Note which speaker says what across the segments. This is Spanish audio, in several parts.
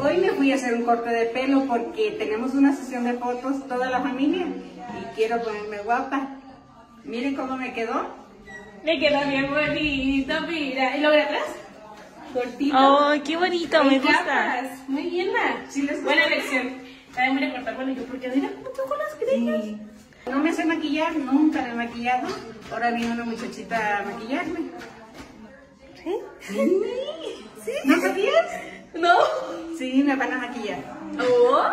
Speaker 1: Hoy me fui a hacer un corte de pelo porque tenemos una sesión de fotos toda la familia y quiero ponerme guapa. Miren cómo me quedó.
Speaker 2: Me quedó bien bonito, mira. ¿Y lo de atrás?
Speaker 1: Cortito.
Speaker 3: ¡Ay, qué bonito! Me gusta.
Speaker 2: capas. Muy bien, Ma.
Speaker 1: Sí les gusta.
Speaker 2: Buena elección. También voy a cortar con ello porque mira cómo tengo las greñas.
Speaker 1: Sí. No me sé maquillar, nunca me he maquillado. Ahora viene una muchachita a maquillarme.
Speaker 2: ¿Sí?
Speaker 1: ¿Sí? Me van a maquillar.
Speaker 2: Oh.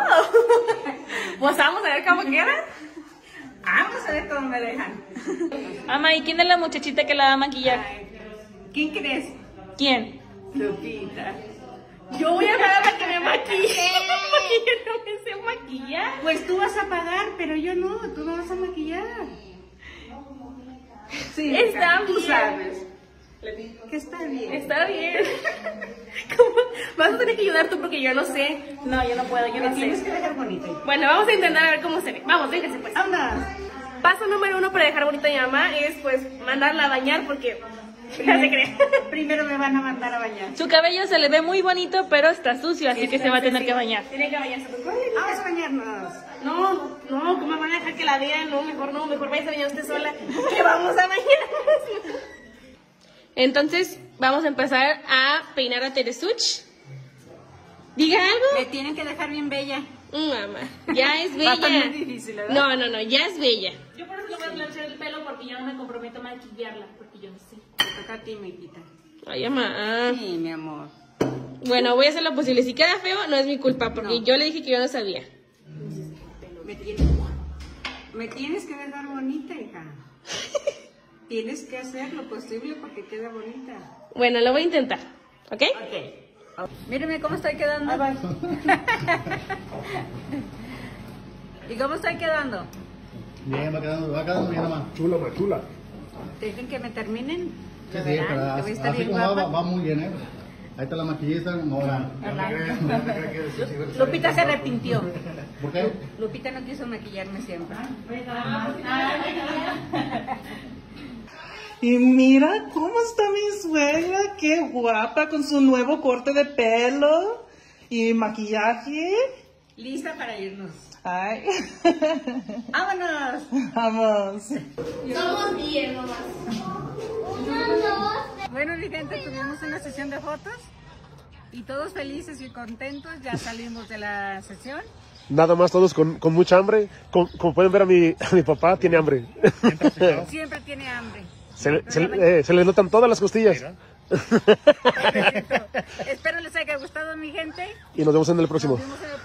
Speaker 2: Pues vamos a ver cómo queda.
Speaker 1: Vamos a ver cómo me dejan.
Speaker 3: Ama, ¿y quién es la muchachita que la va a maquillar?
Speaker 1: ¿Quién crees?
Speaker 3: ¿Quién?
Speaker 1: Lupita.
Speaker 2: Yo voy a pagar para que me maquille. Porque yo no me sé maquillar.
Speaker 1: Pues tú vas a pagar, pero yo no, tú no vas a maquillar. Sí,
Speaker 2: Está
Speaker 1: tú
Speaker 2: bien.
Speaker 1: sabes que está bien.
Speaker 2: Está bien. Vas a tener que ayudar tú porque yo no sé. No, yo no puedo, yo no
Speaker 1: tienes
Speaker 2: sé.
Speaker 1: que dejar bonita.
Speaker 2: Bueno, vamos a intentar a ver cómo se ve. Vamos, vénganse pues.
Speaker 1: Vámonos.
Speaker 2: Paso número uno para dejar bonita a mi mamá es pues mandarla a bañar porque ya se cree.
Speaker 1: Primero me van a mandar a bañar.
Speaker 3: Su cabello se le ve muy bonito, pero está sucio, así que se va a tener que bañar.
Speaker 2: Tiene que bañarse. pues.
Speaker 1: Vamos a bañarnos.
Speaker 2: No, no, ¿cómo van a dejar que la vean? No, mejor no, mejor vaya a bañar usted sola. Que vamos a bañarnos. Entonces, vamos a empezar a peinar a Teresuch. Diga algo.
Speaker 1: Me tienen que dejar bien bella.
Speaker 2: Mamá, ya es
Speaker 1: Va a estar
Speaker 2: bella.
Speaker 1: muy difícil, ¿verdad?
Speaker 2: No, no, no, ya es bella. Yo por eso le voy a planchar el pelo porque yo no me comprometo a maquillarla, porque yo no sé.
Speaker 1: Te toca a ti, mi hijita.
Speaker 2: Ay, mamá.
Speaker 1: Sí, mi amor.
Speaker 2: Bueno, voy a hacer lo posible. Si queda feo, no es mi culpa, porque
Speaker 1: No.
Speaker 2: yo le dije que yo no sabía.
Speaker 1: Me tienes, me tienes que dejar bonita, hija. Tienes que hacer lo posible porque quede bonita.
Speaker 2: Bueno, lo voy a intentar, ¿ok?
Speaker 1: Ok. Míreme cómo estoy quedando. ¿Y cómo estoy quedando?
Speaker 4: Bien, va quedando, va quedando bien nomás. Chula, pues chula.
Speaker 1: Dejen que me terminen.
Speaker 4: Sí, sí, pero así, así
Speaker 1: bien
Speaker 4: como va, va,
Speaker 1: guapa.
Speaker 4: va muy bien, ¿eh? Ahí está la maquillista.
Speaker 1: Lupita se arrepintió.
Speaker 4: ¿Por qué?
Speaker 1: Lupita no quiso maquillarme siempre.
Speaker 5: Y mira cómo está mi suegra, qué guapa con su nuevo corte de pelo y maquillaje.
Speaker 1: Lista para irnos.
Speaker 5: Ay,
Speaker 1: ¡Vámonos!
Speaker 5: vamos.
Speaker 2: Somos bien, mamá.
Speaker 1: Bueno, mi gente, tuvimos una sesión de fotos y todos felices y contentos. Ya salimos de la sesión.
Speaker 6: Nada más todos con, con mucha hambre. Como, como pueden ver a mi, a mi papá, tiene hambre.
Speaker 1: Siempre tiene hambre.
Speaker 6: Se, le- se le- eh, se notan todas las costillas.
Speaker 1: Perfecto. Espero les haya gustado, mi gente.
Speaker 6: Y nos vemos en el próximo.
Speaker 1: Nos vemos en el próximo.